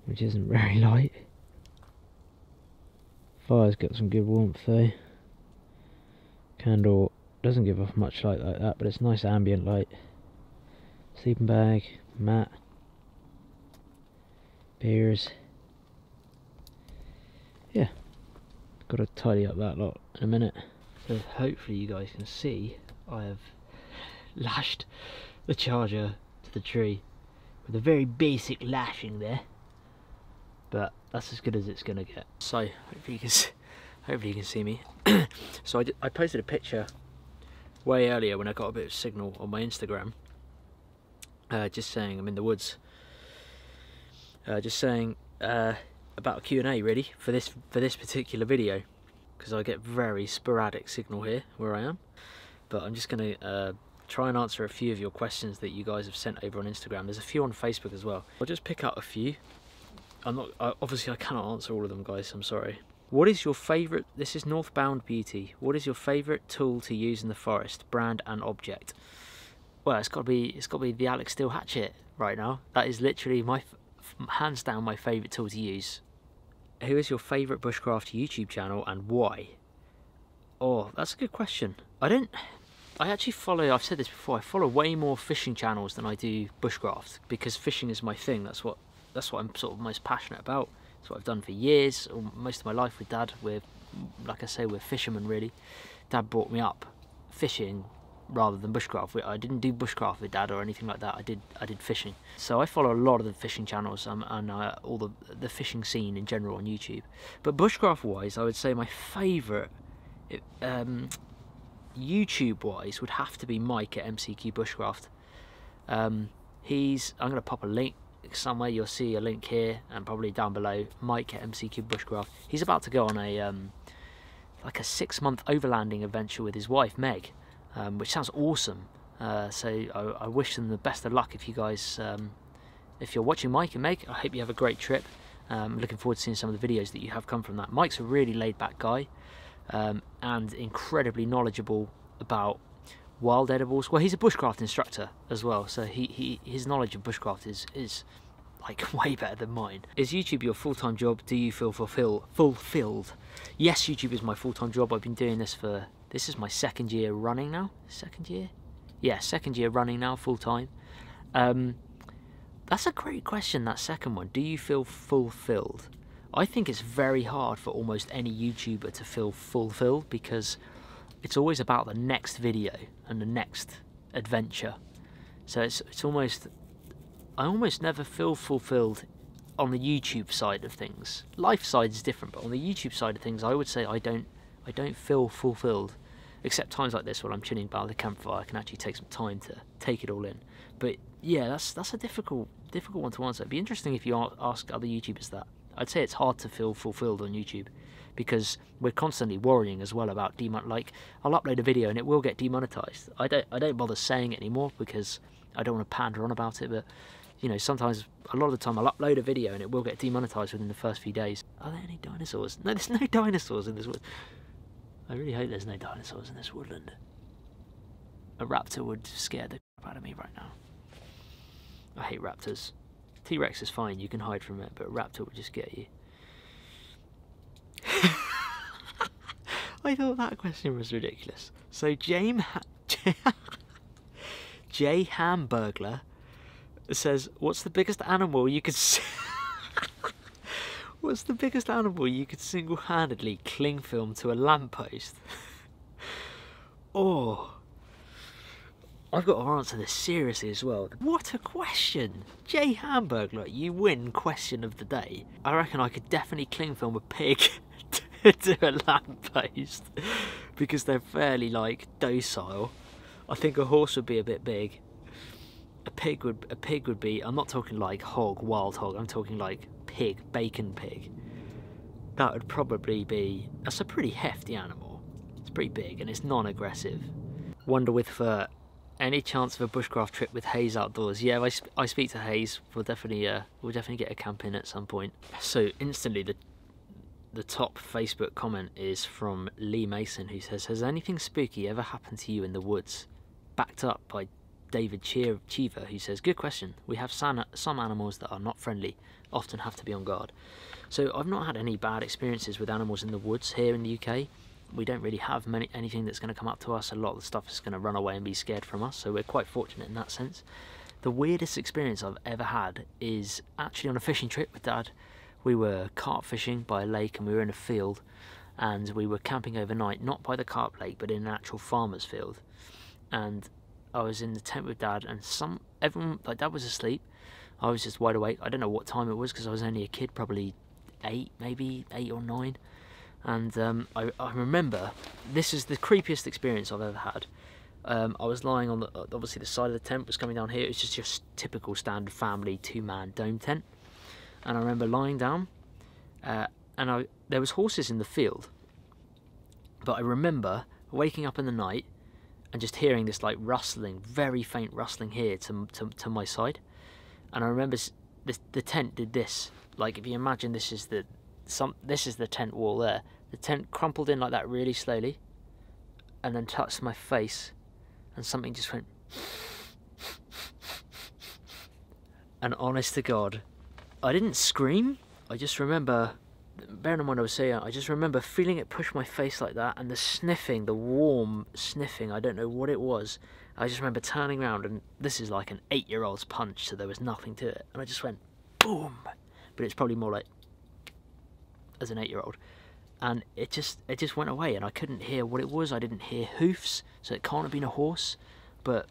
[SPEAKER 1] Which isn't very <laughs> light. Fire's got some good warmth though. Candle doesn't give off much light like that, but it's nice ambient light. Sleeping bag, mat, beers. Yeah, got to tidy up that lot in a minute. So hopefully you guys can see I have lashed the charger to the tree with a very basic lashing there but that's as good as it's gonna get so hopefully you can see, hopefully you can see me <coughs> so I, did, I posted a picture way earlier when I got a bit of signal on my Instagram uh, just saying I'm in the woods uh, just saying uh, about a Q&A really for this for this particular video because I get very sporadic signal here where I am but I'm just going to uh, try and answer a few of your questions that you guys have sent over on Instagram. There's a few on Facebook as well. I'll just pick out a few. I'm not obviously I cannot answer all of them, guys. I'm sorry. What is your favourite? This is Northbound Beauty. What is your favourite tool to use in the forest, brand and object? Well, it's got to be it's got to be the Alec Steele hatchet right now. That is literally my hands down my favourite tool to use. Who is your favourite bushcraft YouTube channel and why? Oh, that's a good question. I don't I actually follow, I've said this before, I follow way more fishing channels than I do bushcraft because fishing is my thing. That's what that's what I'm sort of most passionate about. It's what I've done for years, most of my life with Dad. We're, like I say, we're fishermen really. Dad brought me up fishing rather than bushcraft. I didn't do bushcraft with Dad or anything like that. I did I did fishing. So I follow a lot of the fishing channels um, and uh, all the the fishing scene in general on YouTube. But bushcraft wise, I would say my favourite. Um, YouTube wise would have to be Mike at MCQ Bushcraft. Um, he's, I'm going to pop a link somewhere, you'll see a link here and probably down below, Mike at MCQ Bushcraft. He's about to go on a, um, like a six month overlanding adventure with his wife Meg, um, which sounds awesome. Uh, so I, I, wish them the best of luck if you guys, um, if you're watching Mike and Meg, I hope you have a great trip. Um, looking forward to seeing some of the videos that you have come from that. Mike's a really laid back guy um, and incredibly knowledgeable about wild edibles. Well, he's a bushcraft instructor as well, so he, he his knowledge of bushcraft is is like <laughs> way better than mine. Is YouTube your full-time job? Do you feel fulfill, fulfilled? Yes, YouTube is my full-time job. I've been doing this for this is my second year running now. Second year? Yeah, second year running now, full-time. Um, that's a great question, that second one. Do you feel fulfilled? I think it's very hard for almost any YouTuber to feel fulfilled because it's always about the next video and the next adventure. So it's it's almost I almost never feel fulfilled on the YouTube side of things. Life side is different, but on the YouTube side of things, I would say I don't I don't feel fulfilled, except times like this when I'm chilling by the campfire. I can actually take some time to take it all in. But yeah, that's that's a difficult difficult one to answer. It'd be interesting if you ask other YouTubers that. I'd say it's hard to feel fulfilled on YouTube because we're constantly worrying as well about demon. Like I'll upload a video and it will get demonetized. I don't I don't bother saying it anymore because I don't want to pander on about it. But you know sometimes a lot of the time I'll upload a video and it will get demonetized within the first few days. Are there any dinosaurs? No, there's no <laughs> dinosaurs in this wood. I really hope there's no dinosaurs in this woodland. A raptor would scare the crap out of me right now. I hate raptors. T-Rex is fine, you can hide from it, but a raptor would just get you. <laughs> I thought that question was ridiculous. So James <laughs> J Hamburglar says, "What's the biggest animal you could? <laughs> What's the biggest animal you could single-handedly cling film to a lamppost?" oh. I've got to answer this seriously as well. What a question! J Hamburglar, you win question of the day. I reckon I could definitely cling film a pig <laughs> to a lamppost because they're fairly like docile. I think a horse would be a bit big. A pig would a pig would be. I'm not talking like hog, wild hog. I'm talking like pig, bacon pig. That would probably be. That's a pretty hefty animal. It's pretty big and it's non-aggressive. Wonder with fur. Any chance of a bushcraft trip with Hayes outdoors? Yeah, I, sp I speak to Hayes. We'll definitely uh, we'll definitely get a camp in at some point. So instantly the the top Facebook comment is from Lee Mason who says, "Has anything spooky ever happened to you in the woods?" Backed up by David Cheever who says, "Good question. We have some some animals that are not friendly, often have to be on guard." So I've not had any bad experiences with animals in the woods here in the UK we don't really have many anything that's going to come up to us. A lot of the stuff is going to run away and be scared from us, so we're quite fortunate in that sense. The weirdest experience I've ever had is actually on a fishing trip with Dad. We were carp fishing by a lake and we were in a field and we were camping overnight, not by the carp lake, but in an actual farmer's field. And I was in the tent with Dad and some everyone like Dad was asleep. I was just wide awake. I don't know what time it was because I was only a kid, probably eight, maybe eight or nine and um, I, I, remember this is the creepiest experience I've ever had. Um, I was lying on the obviously the side of the tent was coming down here. It was just your typical standard family two-man dome tent, and I remember lying down, uh, and I there was horses in the field, but I remember waking up in the night and just hearing this like rustling, very faint rustling here to to, to my side, and I remember the tent did this. Like if you imagine this is the some this is the tent wall there. The tent crumpled in like that really slowly and then touched my face and something just went <sniffs> and honest to God, I didn't scream. I just remember, bearing in mind I was saying, I just remember feeling it push my face like that and the sniffing, the warm sniffing, I don't know what it was. I just remember turning around and this is like an eight-year-old's punch, so there was nothing to it. And I just went, boom. But it's probably more like as an eight-year-old, and it just it just went away, and I couldn't hear what it was. I didn't hear hoofs, so it can't have been a horse. But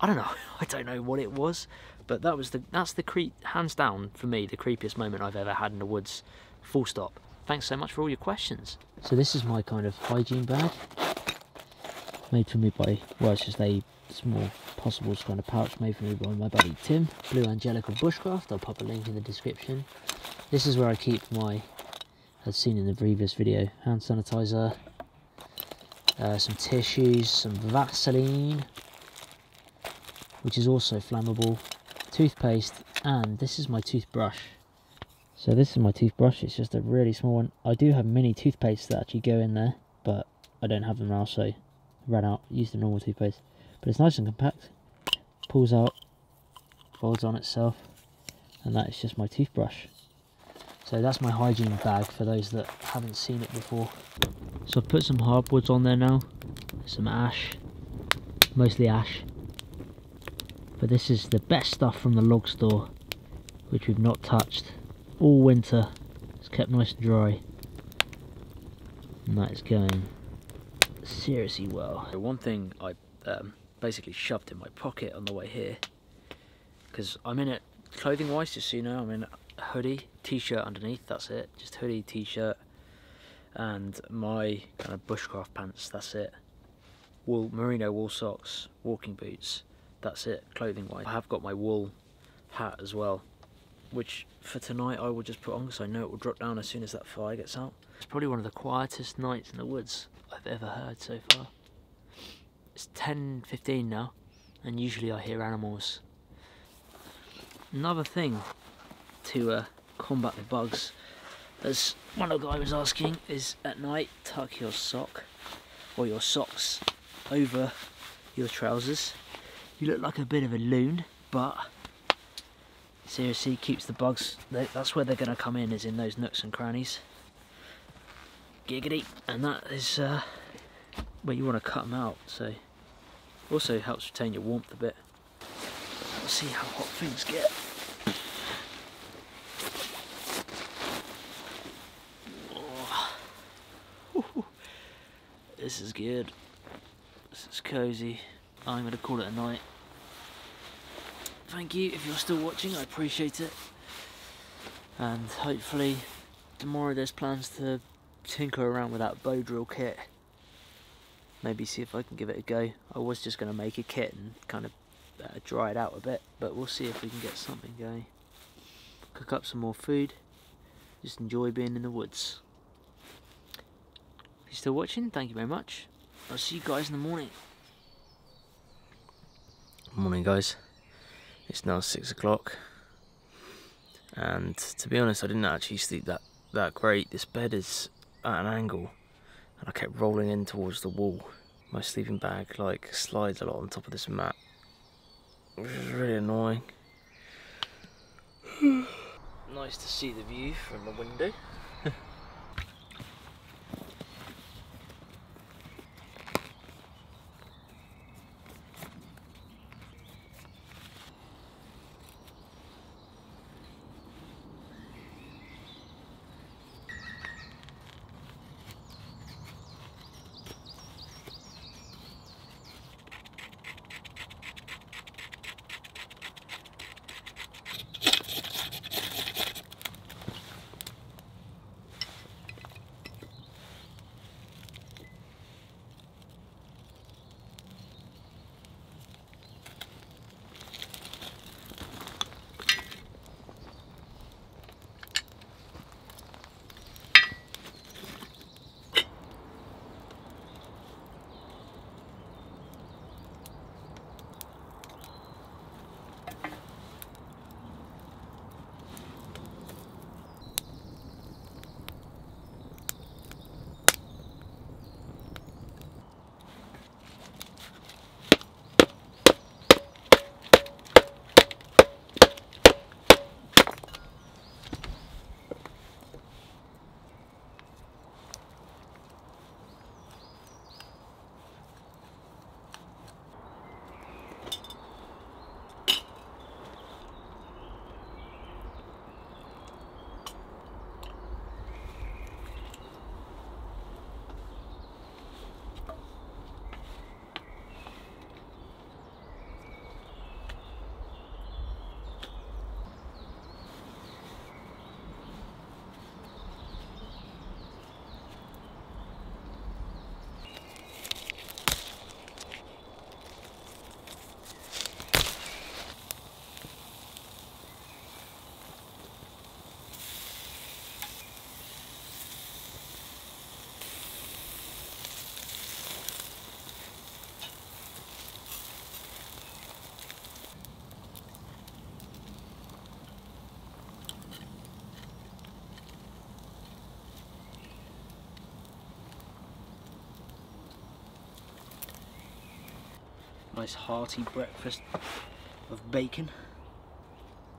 [SPEAKER 1] I don't know. <laughs> I don't know what it was. But that was the that's the creep hands down for me the creepiest moment I've ever had in the woods. Full stop. Thanks so much for all your questions. So this is my kind of hygiene bag, made for me by well, it's just a small possible kind of pouch made for me by my buddy Tim, Blue Angelical Bushcraft. I'll pop a link in the description. This is where I keep my as seen in the previous video. Hand sanitizer, uh, some tissues, some Vaseline, which is also flammable, toothpaste, and this is my toothbrush. So this is my toothbrush, it's just a really small one. I do have mini toothpaste that actually go in there, but I don't have them now, so ran out, used the normal toothpaste. But it's nice and compact, pulls out, folds on itself, and that is just my toothbrush. So that's my hygiene bag for those that haven't seen it before. So I've put some hardwoods on there now, some ash, mostly ash. But this is the best stuff from the log store, which we've not touched all winter. It's kept nice and dry. And that is going seriously well. The One thing I um, basically shoved in my pocket on the way here, because I'm in it clothing wise, just so you know, I'm in a hoodie, t-shirt underneath, that's it. Just hoodie, t-shirt, and my kind of bushcraft pants, that's it. Wool, merino wool socks, walking boots, that's it, clothing wise. I have got my wool hat as well, which for tonight I will just put on because I know it will drop down as soon as that fire gets out. It's probably one of the quietest nights in the woods I've ever heard so far. It's 10.15 now, and usually I hear animals. Another thing to uh, combat the bugs. As one of the guys was asking, is at night tuck your sock or your socks over your trousers. You look like a bit of a loon, but seriously keeps the bugs, that's where they're going to come in, is in those nooks and crannies. Giggity, and that is uh, where you want to cut them out, so also helps retain your warmth a bit. We'll see how hot things get. This is good. This is cozy. I'm going to call it a night. Thank you if you're still watching, I appreciate it. And hopefully tomorrow there's plans to tinker around with that bow drill kit. Maybe see if I can give it a go. I was just going to make a kit and kind of uh, dry it out a bit, but we'll see if we can get something going. Cook up some more food. Just enjoy being in the woods you're still watching, thank you very much. I'll see you guys in the morning.
[SPEAKER 2] Morning, guys. It's now six o'clock, and to be honest, I didn't actually sleep that that great. This bed is at an angle, and I kept rolling in towards the wall. My sleeping bag like slides a lot on top of this mat, which is really annoying. <sighs> nice to see the view from the window. Nice hearty breakfast of bacon.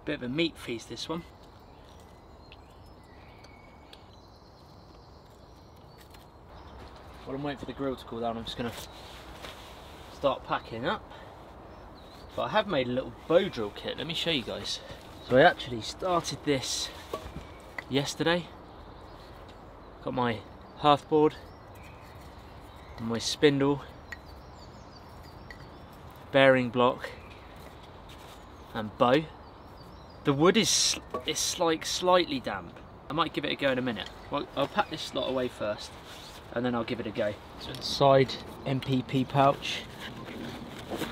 [SPEAKER 2] Bit of a meat feast this one. While I'm waiting for the grill to cool down I'm just going to start packing up. But I have made a little bow drill kit, let me show you guys. So I actually started this yesterday. Got my hearth board, my spindle, bearing block and bow. The wood is it's like slightly damp. I might give it a go in a minute. Well, I'll pack this slot away first and then I'll give it a go. So inside MPP pouch,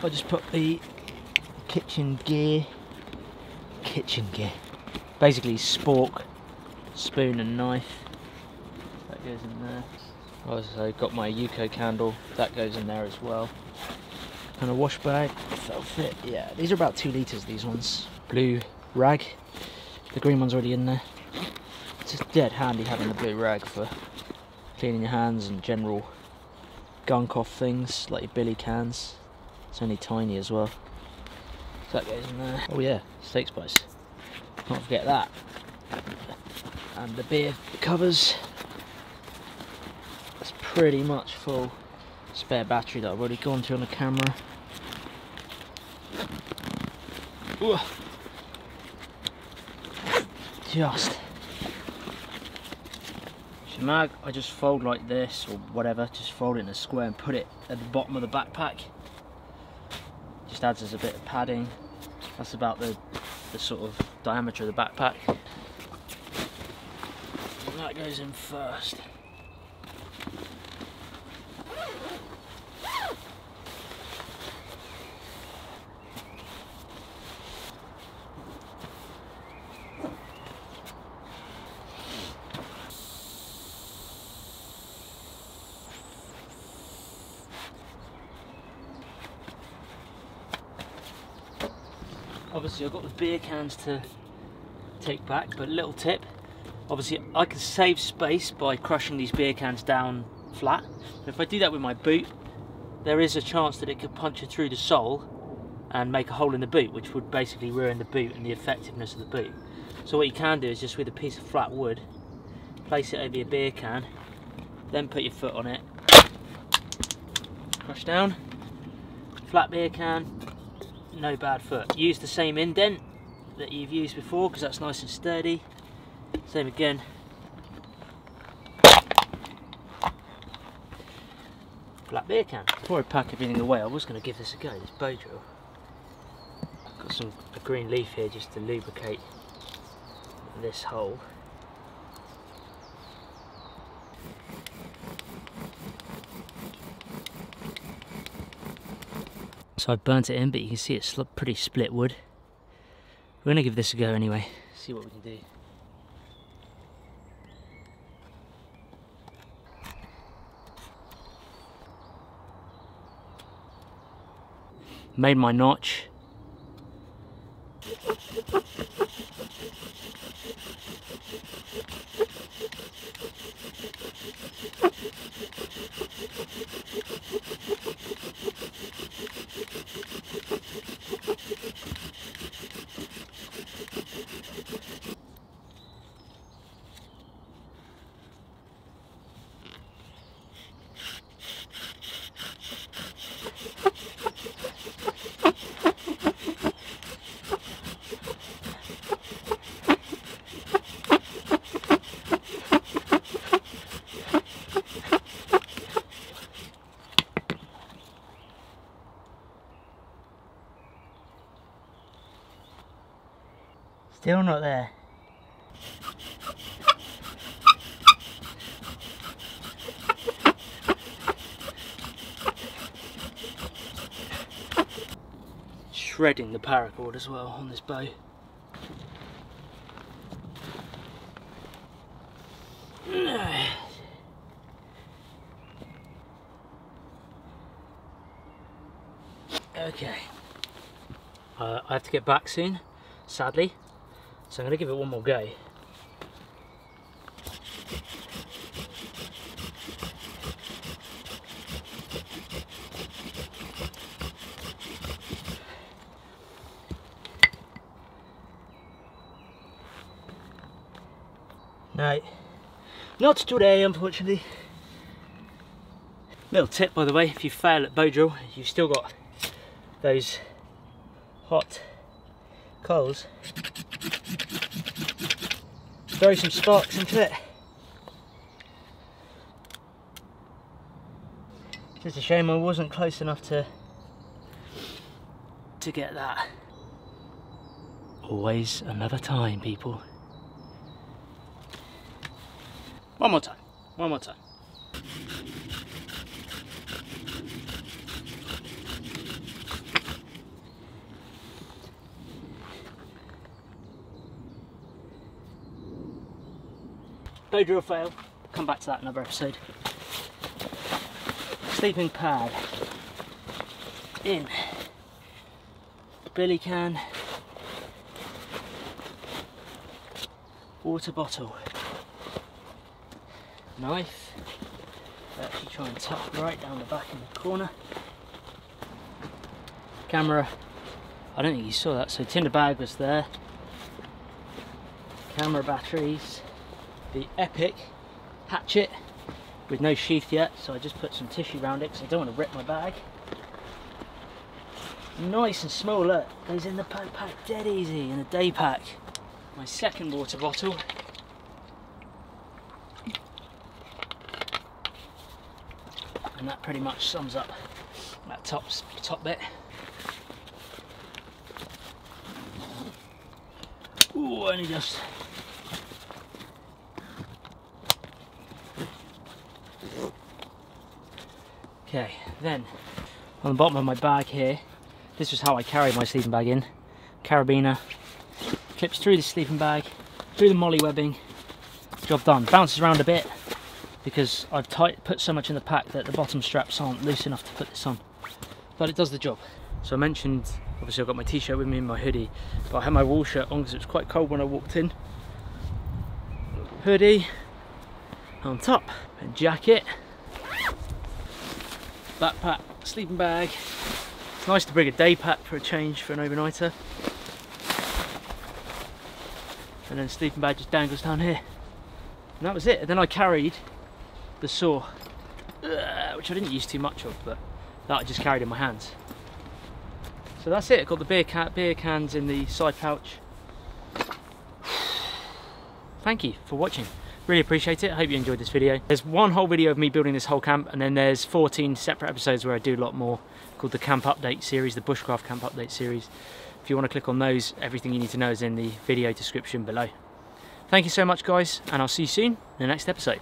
[SPEAKER 2] I just put the kitchen gear, kitchen gear, basically spork, spoon and knife. That goes in there. Also got my UCO candle, that goes in there as well and a wash bag fit yeah. These are about two liters these ones. Blue rag. The green one's already in there. It's just dead handy having the blue rag for cleaning your hands and general gunk off things like your billy cans. It's only tiny as well. So that goes in there. Oh yeah. Steak spice. Can't forget that. And the beer covers. It's pretty much full spare battery that I've already gone to on the camera Just. Shemag, I just fold like this or whatever, just fold it in a square and put it at the bottom of the backpack. Just adds as a bit of padding. That's about the, the sort of diameter of the backpack. And that goes in first.
[SPEAKER 1] Obviously I've got the beer cans to take back, but little tip, obviously I can save space by crushing these beer cans down flat. If I do that with my boot, there is a chance that it could puncture through the sole and make a hole in the boot, which would basically ruin the boot and the effectiveness of the boot. So what you can do is just with a piece of flat wood, place it over your beer can, then put your foot on it, crush down, flat beer can, no bad foot. Use the same indent that you've used before because that's nice and sturdy. Same again. Flat beer can. Before I pack everything away, I was going to give this a go, this bow drill. I've got some a green leaf here just to lubricate this hole. So I burnt it in, but you can see it's pretty split wood. We're gonna give this a go anyway, see what we can do. Made my notch. Still not there. Shredding the paracord as well on this bow. Okay. Uh, I have to get back soon, sadly. So I'm going to give it one more go. No, not today unfortunately. Little tip by the way, if you fail at bow drill, you've still got those hot coals throw some sparks into it. Just a shame I wasn't close enough to to get that. Always another time, people. One more time. One more time. Bow drill fail, come back to that another episode. Sleeping pad. In, billy can, water bottle, knife, actually try and tuck right down the back in the corner, camera, I don't think you saw that, so tinder bag was there, camera batteries, the Epic hatchet with no sheath yet, so I just put some tissue around it because I don't want to rip my bag. Nice and small, look, goes in the pack pack dead easy in a day pack. My second water bottle. And that pretty much sums up that top, top bit. Ooh, only just Okay, then on the bottom of my bag here, this is how I carry my sleeping bag in. Carabiner, clips through the sleeping bag, through the MOLLE webbing, job done. Bounces around a bit because I've tight, put so much in the pack that the bottom straps aren't loose enough to put this on. But it does the job. So I mentioned Obviously I've got my t-shirt with me and my hoodie, but I had my wool shirt on because it was quite cold when I walked in. Hoodie on top, and jacket, backpack, sleeping bag. It's nice to bring a day pack for a change for an overnighter. And then sleeping bag just dangles down here. And that was it. And then I carried the saw, uh, which I didn't use too much of, but that I just carried in my hands. So that's it. Got the beer, can beer cans in the side pouch. <sighs> Thank you for watching. Really appreciate it. I hope you enjoyed this video. There's one whole video of me building this whole camp and then there's 14 separate episodes where I do a lot more called the Camp Update series, the Bushcraft Camp Update series. If you want to click on those, everything you need to know is in the video description below. Thank you so much guys and I'll see you soon in the next episode.